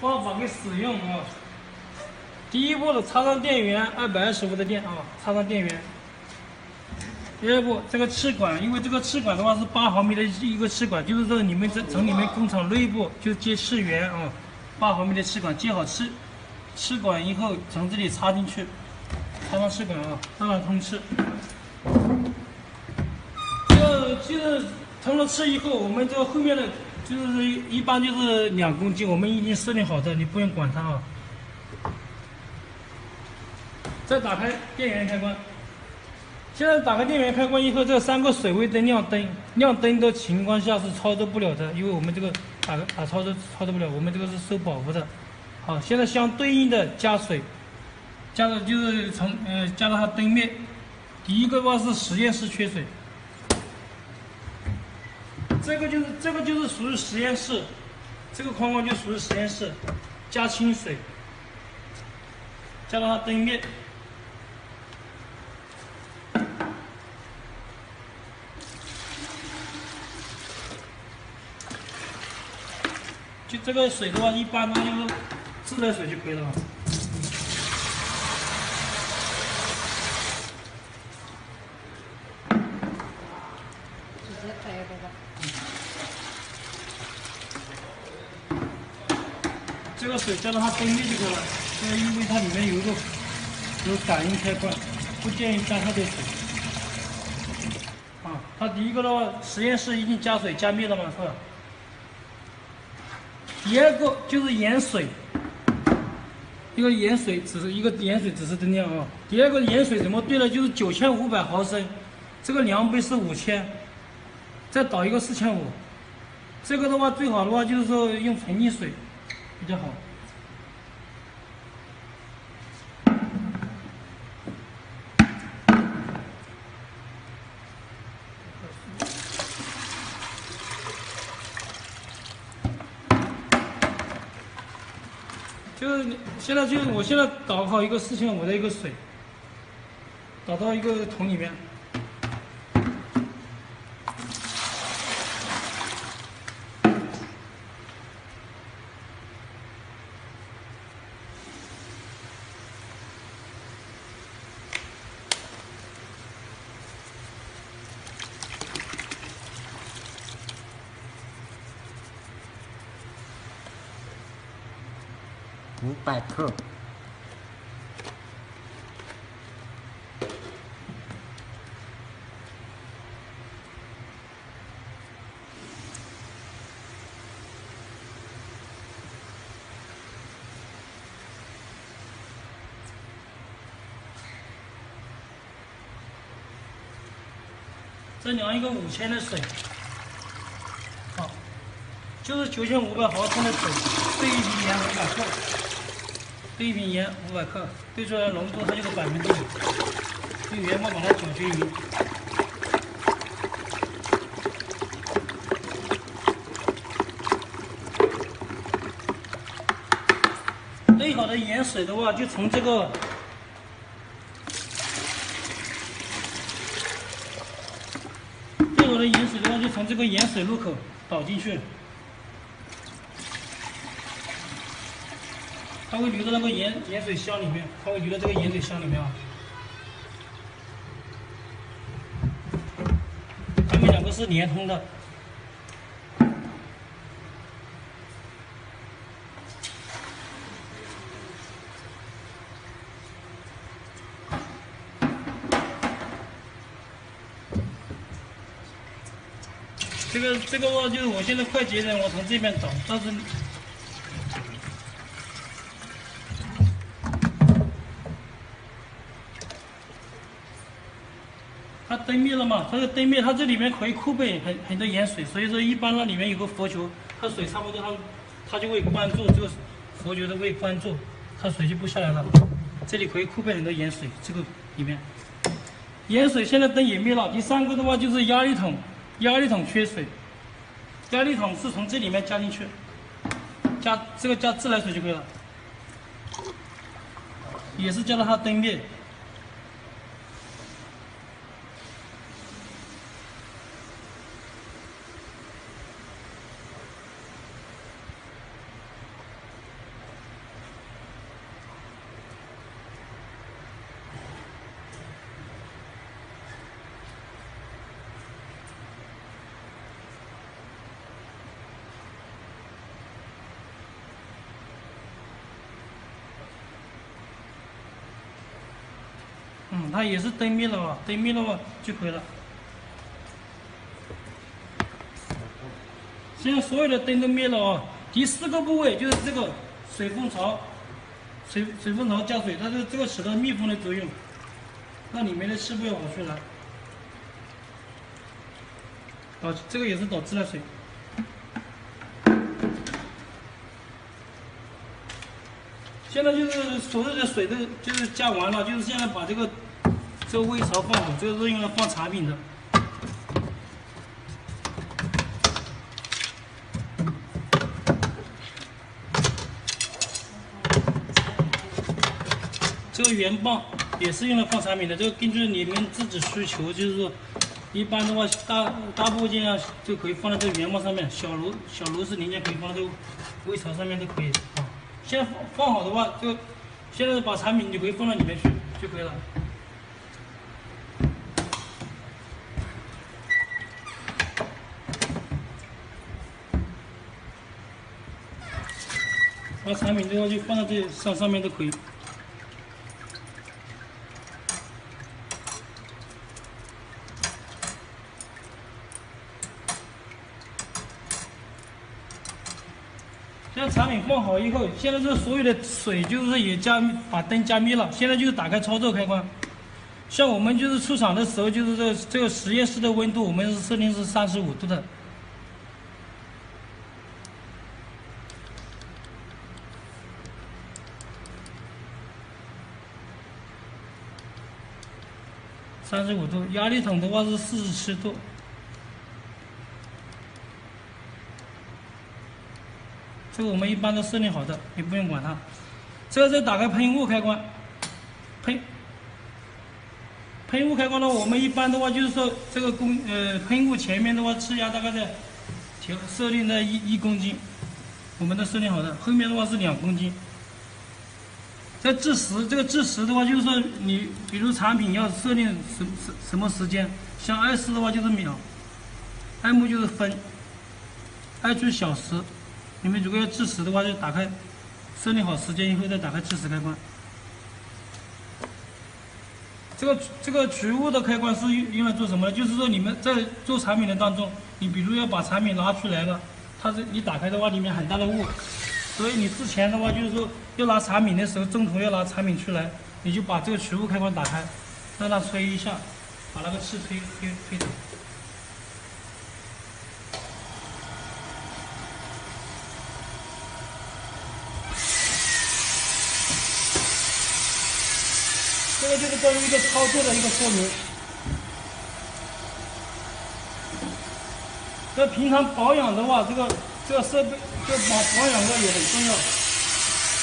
方法跟使用啊。第一步的插上电源，二百二十伏的电啊，插上电源。第二步，这个气管，因为这个气管的话是八毫米的一个气管，就是说你们这从你们工厂内部就接气源啊，八毫米的气管接好气，气管以后从这里插进去，插上气管啊，让它通气。这个就是通了气以后，我们这个后面的就是一般就是两公斤，我们已经设定好的，你不用管它啊。再打开电源开关。现在打开电源开关以后，这三个水位灯亮灯，亮灯的情况下是操作不了的，因为我们这个打打操作操作不了，我们这个是受保护的。好，现在相对应的加水，加的就是从呃加到它灯面。第一个的话是实验室缺水，这个就是这个就是属于实验室，这个框框就属于实验室，加清水，加到它灯面。就这个水的话，一般的就是自来水就可以了。直接开一个吧。这个水加到它灯灭就可以了。这个因为它里面有一个有感应开关，不建议加太多水。啊，它第一个的话，实验室已经加水加灭了嘛，是吧？第二个就是盐水，一个盐水只是一个盐水指示灯亮啊。第二个盐水怎么对呢？就是九千五百毫升，这个量杯是五千，再倒一个四千五。这个的话最好的话就是说用纯净水比较好。现在，就我现在倒好一个四千五的一个水，倒到一个桶里面。五百克。再量一个五千的水，好，就是九千五百毫升的水这一瓶盐五百克。兑一瓶盐五百克，兑出来浓度它就是百分之五，用圆泡把它搅均匀。兑好的盐水的话，就从这个兑好的盐水的话，就从这个盐水入口倒进去。它会流到那个盐盐水箱里面，它会流到这个盐水箱里面啊。它们两个是连通的。这个这个话就是我现在快捷点，我从这边倒，但是。灯灭了嘛？它个灯灭，它这里面可以库备很很多盐水，所以说一般那里面有个佛球，它水差不多，它它就会关住这个佛球都会关住，它水就不下来了。这里可以库备很多盐水，这个里面盐水现在灯也灭了。第三个的话就是压力桶，压力桶缺水，压力桶是从这里面加进去，加这个加自来水就可以了，也是加到它灯灭。嗯，它也是灯灭了啊，灯灭了就可以了。现在所有的灯都灭了啊。第四个部位就是这个水封槽，水水封槽加水，它这这个起到密封的作用，让里面的气不要跑出来。啊，这个也是导自来水。现在就是所有的水都就是加完了，就是现在把这个这个微槽放好，这个是用来放产品的。这个圆棒也是用来放产品的，这个根据你们自己需求，就是说，一般的话大大部件啊就可以放在这个圆棒上面，小螺小螺丝零件可以放在这个微槽上面都可以啊。现在放好的话，就现在把产品就可以放到里面去就可以了。把产品的话就放到这上上面都可以。产品放好以后，现在这所有的水就是也加把灯加密了。现在就是打开操作开关。像我们就是出厂的时候，就是这这个实验室的温度，我们是设定是三十五度的。三十五度，压力桶的话是四十七度。这个我们一般都设定好的，你不用管它。这个是打开喷雾开关，喷喷雾开关的话，我们一般的话就是说，这个公呃喷雾前面的话气压大概在调设定在一一公斤，我们都设定好的。后面的话是两公斤。这计时，这个计时的话就是说，你比如产品要设定什什什么时间，像二四的话就是秒，M 就是分，I 就是小时。你们如果要计时的话，就打开，设定好时间以后再打开计时开关。这个这个取雾的开关是用用来做什么呢？就是说你们在做产品的当中，你比如要把产品拿出来了，它是你打开的话里面很大的雾，所以你之前的话就是说要拿产品的时候，中途要拿产品出来，你就把这个取雾开关打开，让它吹一下，把那个气吹吹吹走。就是关于一个操作的一个说明。这平常保养的话，这个这个设备这保保养的也很重要。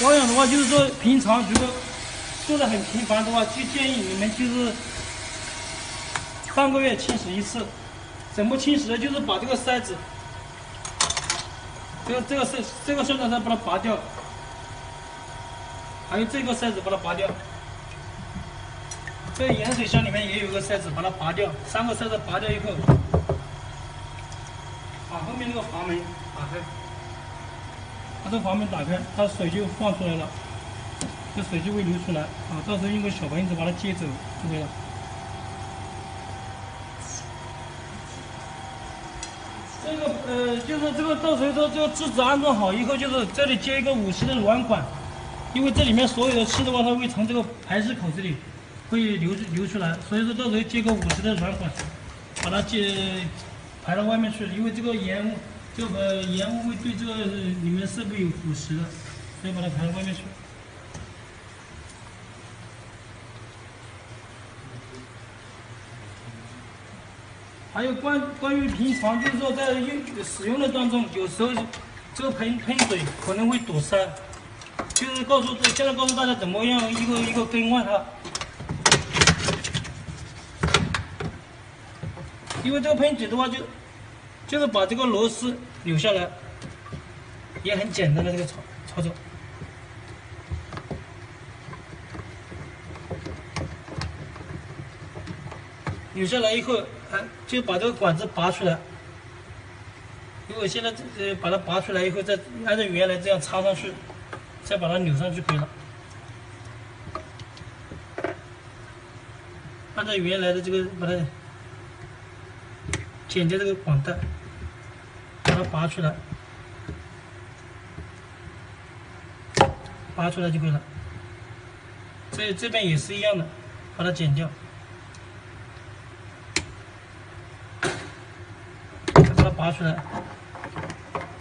保养的话，就是说平常如果做的很频繁的话，就建议你们就是半个月清洗一次。怎么清洗呢？就是把这个塞子，这个这个塞这个塞子把它拔掉，还有这个塞子把它拔掉。这个盐水箱里面也有个塞子，把它拔掉。三个塞子拔掉以后，把后面那个阀门打开，把这个阀门打开，它水就放出来了，这水就会流出来。啊，到时候用个小盆子把它接走就可以了。这个呃，就是这个到时候说这个制止安装好以后，就是这里接一个五十的软管，因为这里面所有的气的话，它会从这个排气口这里。会流流出来，所以说到时候接个五十的软管，把它接排到外面去，因为这个盐，这个盐雾会对这个里面设备有腐蚀的，所以把它排到外面去。还有关关于平常就是说在用使用的当中，有时候这个喷喷水可能会堵塞，就是告诉现在告诉大家怎么样一个一个更换它。因为这个喷嘴的话，就就是把这个螺丝扭下来，也很简单的这个操操作。扭下来以后，哎，就把这个管子拔出来。如果现在呃把它拔出来以后，再按照原来这样插上去，再把它扭上去可以了。按照原来的这个把它剪掉这个管带，把它拔出来，拔出来就可以了。这这边也是一样的，把它剪掉，把它拔出来，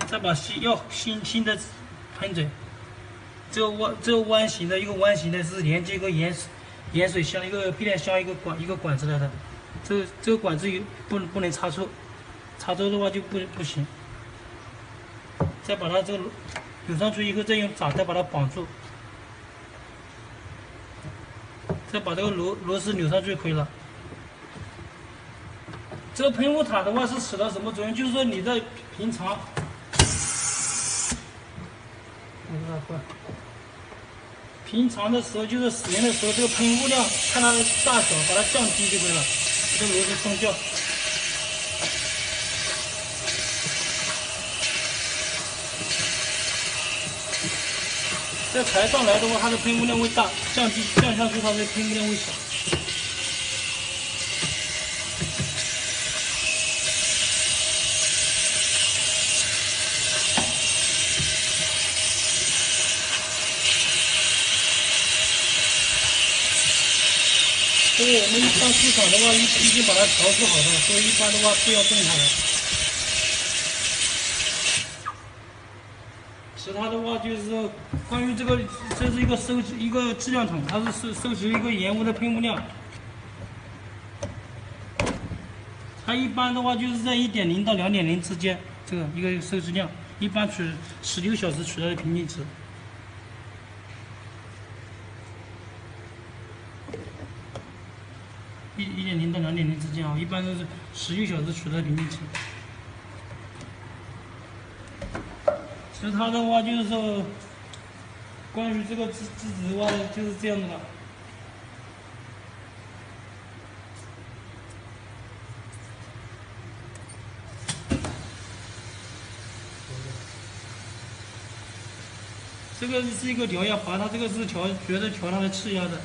再把新要新新的喷嘴，这个弯这个弯形的一个弯形的是连接一个盐盐水箱一个变电箱一个管一个管子来的，这这个管子有不不能插错，插错的话就不不行。再把它这个扭上去以后，再用掌带把它绑住。再把这个螺螺丝扭上去就可以了。这个喷雾塔的话是起到什么作用？就是说你在平常，平常的时候就是使用的时候，这个喷雾量看它的大小，把它降低就可以了。这螺丝松掉。这抬上来的话，它的喷雾量会大；降低降下去，它的喷雾量会小。所以我们一般出厂的话，一已经把它调制好的，所以一般的话不要动它的。其他的话就是说，关于这个，这是一个收集一个质量桶，它是收收集一个盐雾的喷雾量。它一般的话就是在一点零到两点零之间，这个一个收集量，一般取十六小时取得的平均值。一一点零到两点零之间啊，一般都是十六小时取到平均值。其他的话就是说，关于这个机机子的话就是这样的了。这个是一个调压阀，它这个是调，绝对调它的气压的。